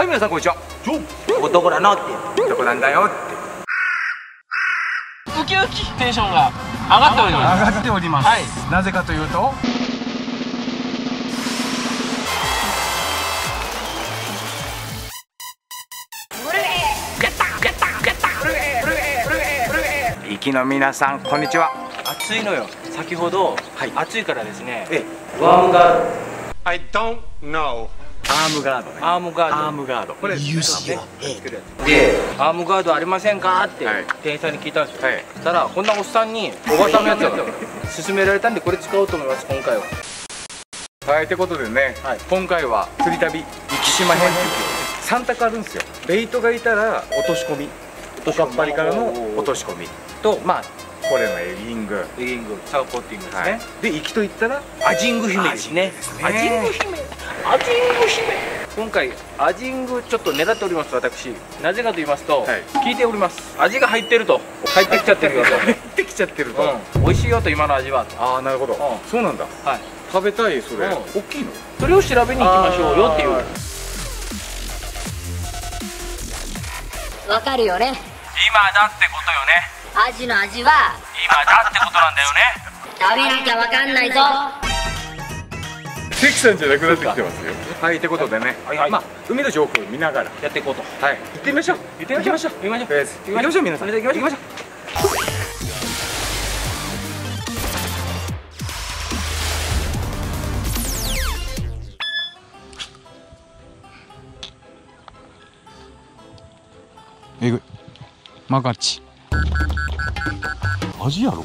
はい皆さんこんにちは。ここどこなのって。どこなんだよって。ウキウキテンションが上がっております。上がっております、はい。なぜかというと行きの皆さんこんにちは。暑いのよ。先ほど、はい。暑いからですね。えワームガー I don't know. アームガードね。ドアームガード。アームガード。これでアームガードありませんかってはい。店員さんに聞いたんですよ、はい。そしたらこんなおっさんにおばさんのやつを勧められたんでこれ使おうと思います今回は。はい。ってことでね、はい。今回は釣り旅生島編っていう。3択あるんですよ。ベイトがいたら落とし込み。おかっぱりからの落とし込み。とまあこれのエリング。リギング。サウポッティングですはい。ね、で行きと言ったらアジング姫ですね。アジングアジング姫。アジング姫。今回アジングちょっと狙っております私。なぜかと言いますと、はい。聞いております。味が入ってると。入ってきちゃってるよ 入ってきちゃってると、と、うん、美味しいよと今の味は。とああなるほど、ん。そうなんだ。はい。食べたいそれ、うん。大きいの？それを調べに行きましょうよっていう。あわかるよね。今だってことよねアジの味は今だってことなんだよね。食べなきゃわかんないぞ。関さんじゃなくなってきてますよ。はいってことでね、はいはい。まあ海の情報を見ながら。やっていこうと。はい。行ってみましょう。行ってみましょう。行きましょう。行きましょう。皆さん行きましょう行きましょう。えぐい。マガチ味やろ。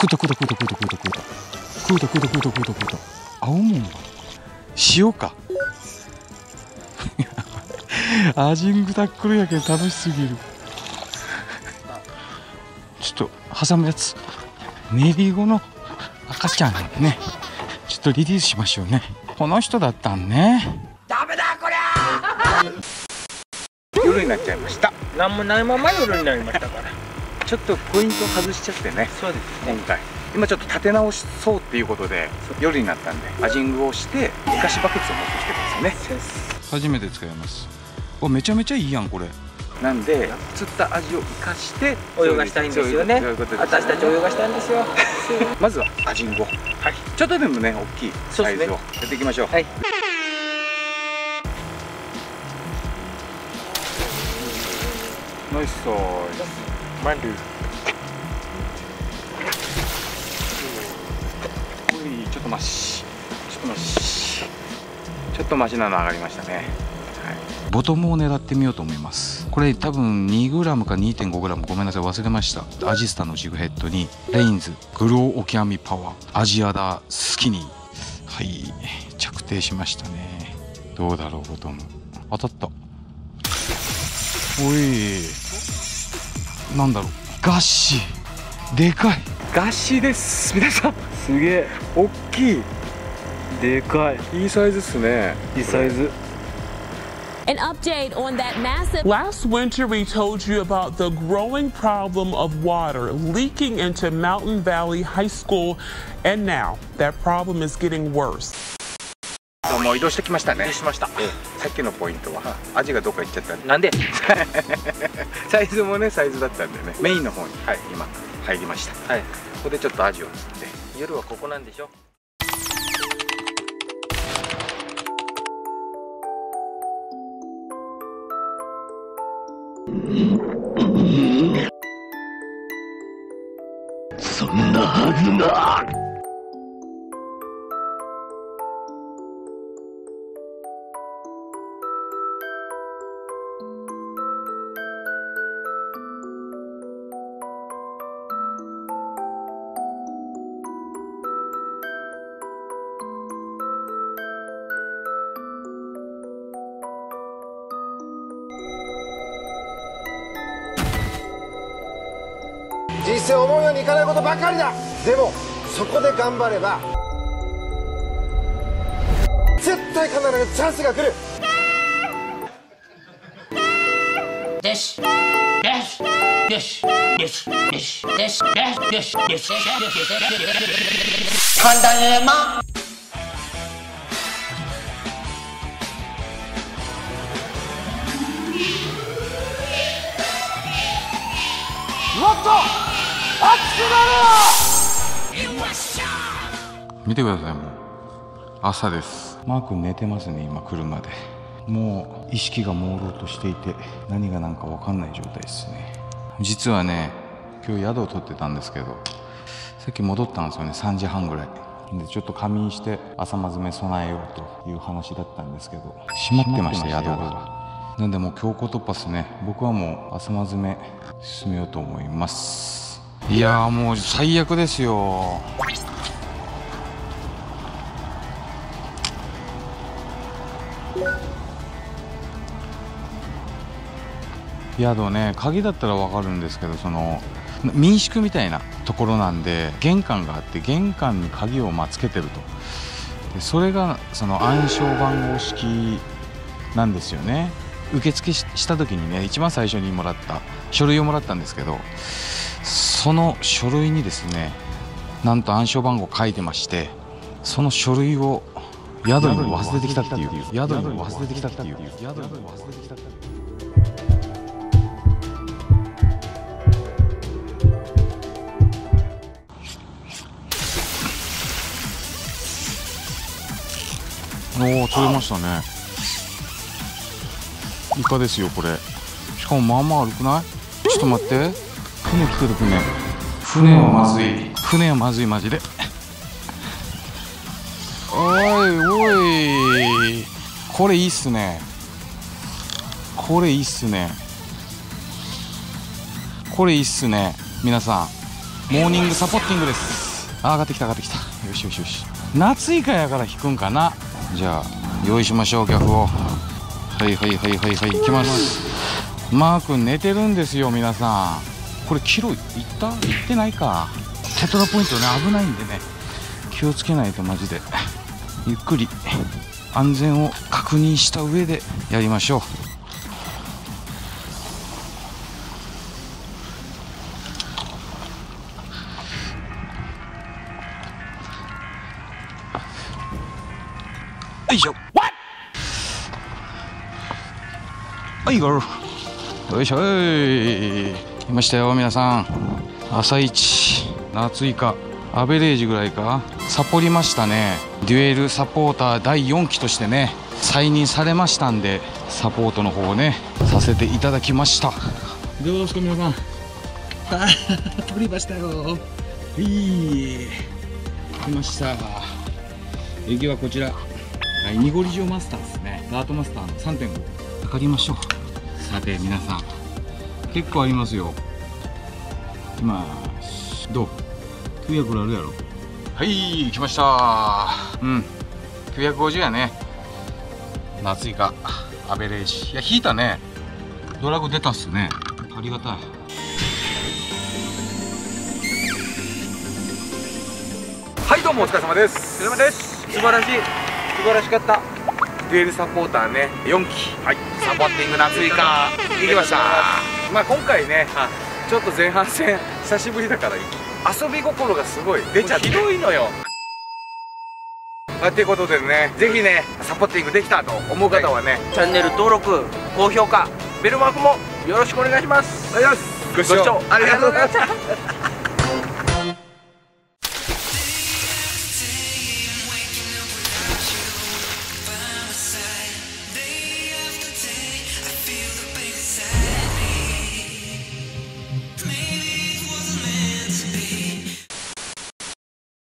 食うた食うた食うた食うた食うた食うた。食うた食うた食うた食うた食うた。青もん塩かアジングタックルやけど楽しすぎる。ちょっと挟むやつ。練り子の赤ちゃんね。ちょっとリリースしましょうね。この人だったんねなっちゃいました。何もないまま夜になりましたから。ちょっとポイント外しちゃってねそうです今回。今ちょっと立て直しそうっていうことで夜になったんでアジングをして生かしバケツを持ってきてるんです。よね初めて使います。おめちゃめちゃいいやんこれ。なんで釣った味を生かして泳がしたいんですよね。そういうことです私たち泳がしたいんですよ。まずはアジングをはい。ちょっとでもね大きいサイズをやっていきましょう。はいナイスサイズマンドゥおいちょっとマシちょっとマシちょっとマシなの上がりましたね、はい、ボトムを狙ってみようと思います。これ多分 2g か 2.5g ごめんなさい。忘れました。アジスタのジグヘッドにレインズグローオキアミパワー。アジアダスキニー。はい。着底しましたね。どうだろうボトム。当たった。おいなんだろうガッシーでかいガッシーです皆さんすげえ大きいでかいいいサイズっすねいいサイズ An update on that massive Last winter, we told you about the growing problem of water leaking into Mountain Valley High School, and now that problem is getting worse. もう移動してきましたね。しました。さっきのポイントはアジがどっか行っちゃったんでなんで？サイズもねサイズだったんでね。メインの方に、はい、今入りました。はい。ここでちょっとアジを釣って。夜はここなんでしょ？人生思うようにいかないことばかりだ。でもそこで頑張れば絶対必ずチャンスが来る。よしよしよしよしよしよしよしよし簡単やまもっと見てくださいもう朝です。マー君寝てますね今車で。もう意識が朦朧としていて何が何か分かんない状態ですね。実はね今日宿を取ってたんですけどさっき戻ったんですよね3時半ぐらい。でちょっと仮眠して朝まずめ備えようという話だったんですけど閉まってました宿が。なんでもう強行突破ですね。僕はもう朝まずめ進めようと思いますいやもう最悪ですよ。宿ね鍵だったら分かるんですけどその民宿みたいなところなんで玄関があって玄関に鍵をまあつけてると。でそれがその暗証番号式なんですよね。受付した時にね一番最初にもらった書類をもらったんですけどその書類にですねなんと暗証番号書いてましてその書類を宿に忘れてきたっていう宿に忘れてきたっていう宿に忘れてきたっていう。おお取れましたね。イカですよこれ。しかもまあまあ悪くない？ちょっと待って。船来てる船。船はまずい。船はまずいマジで。おいおい。これいいっすね。これいいっすね。これいいっすね皆さん。モーニングサポッティングです。あ上がってきた上がってきた。よしよしよし。夏イカやから引くんかな。じゃあ用意しましょう逆を。はいはいはいはいはい行きます。マー君寝てるんですよ皆さんこれキロいった？いってないか。テトラポイントね危ないんでね。気をつけないとマジで。ゆっくり安全を確認した上でやりましょう。よいしょ。はいゴーよいしょ。い来ましたよ皆さん。朝一夏以下アベレージぐらいか。サポりましたね。デュエルサポーター第4期としてね再任されましたんでサポートの方をねさせていただきました。どうですか皆さん？取りましたよ。いい。来ました。駅はこちら。はい、濁り塩マスターですね。ダートマスターの3.5。測りましょう。さて、皆さん。結構ありますよ。今、どう ?900 あるやろ。はい、来ましたうん。950やね。夏イカ、アベレージ。いや、引いたね。ドラグ出たっすね。ありがたい。はいどうもお疲れ様ですお疲れ様です素晴らしい素晴らしかったデュエルサポーターね4期はいサポーティング夏イカ行きましたまあ今回ねちょっと前半戦久しぶりだから遊び心がすごい。出ちゃってひどいのよ。まあ、ということでねぜひねサポーティングできたと思う方はね、チャンネル登録高評価ベルマークもよろしくお願いします。ありがとうございますご視聴ありがとうございました